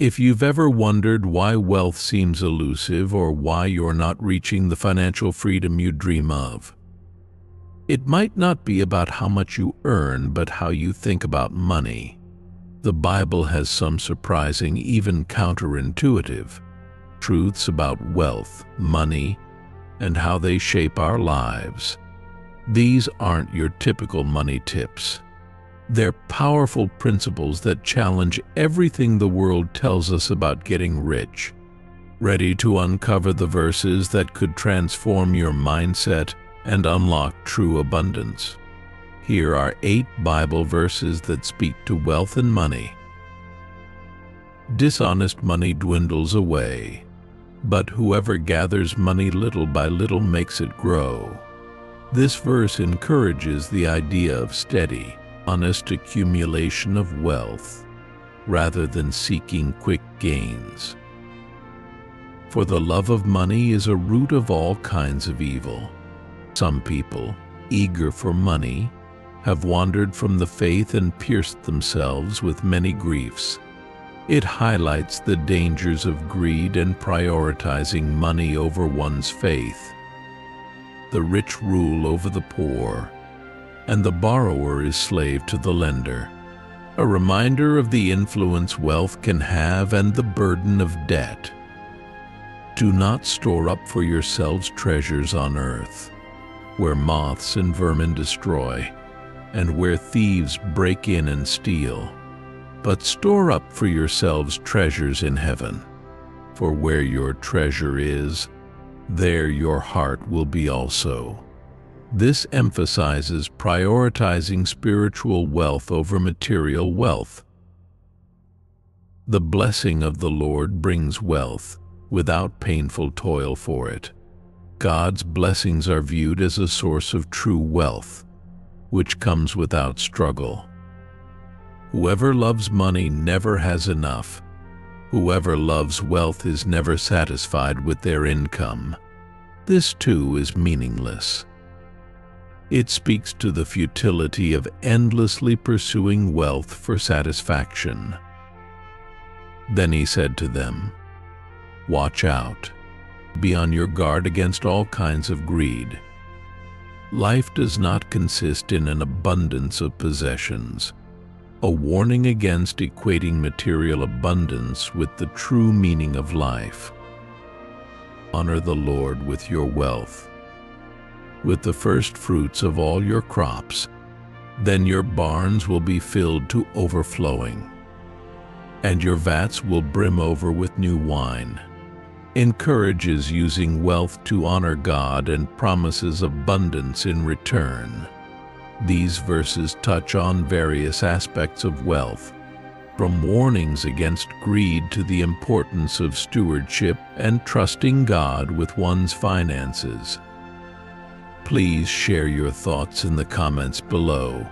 If you've ever wondered why wealth seems elusive or why you're not reaching the financial freedom you dream of, it might not be about how much you earn, but how you think about money. The Bible has some surprising, even counterintuitive, truths about wealth, money, and how they shape our lives. These aren't your typical money tips. They're powerful principles that challenge everything the world tells us about getting rich. Ready to uncover the verses that could transform your mindset and unlock true abundance. Here are eight Bible verses that speak to wealth and money. Dishonest money dwindles away, but whoever gathers money little by little makes it grow. This verse encourages the idea of steady, honest accumulation of wealth rather than seeking quick gains. For the love of money is a root of all kinds of evil. Some people, eager for money, have wandered from the faith and pierced themselves with many griefs. It highlights the dangers of greed and prioritizing money over one's faith. The rich rule over the poor, and the borrower is slave to the lender. A reminder of the influence wealth can have and the burden of debt. Do not store up for yourselves treasures on earth, where moths and vermin destroy, and where thieves break in and steal. But store up for yourselves treasures in heaven, for where your treasure is, there your heart will be also. This emphasizes prioritizing spiritual wealth over material wealth. The blessing of the Lord brings wealth without painful toil for it. God's blessings are viewed as a source of true wealth, which comes without struggle. Whoever loves money never has enough. Whoever loves wealth is never satisfied with their income. This too is meaningless. It speaks to the futility of endlessly pursuing wealth for satisfaction. Then he said to them, Watch out. Be on your guard against all kinds of greed. Life does not consist in an abundance of possessions. A warning against equating material abundance with the true meaning of life. Honor the Lord with your wealth with the first fruits of all your crops. Then your barns will be filled to overflowing, and your vats will brim over with new wine. Encourages using wealth to honor God and promises abundance in return. These verses touch on various aspects of wealth, from warnings against greed to the importance of stewardship and trusting God with one's finances. Please share your thoughts in the comments below.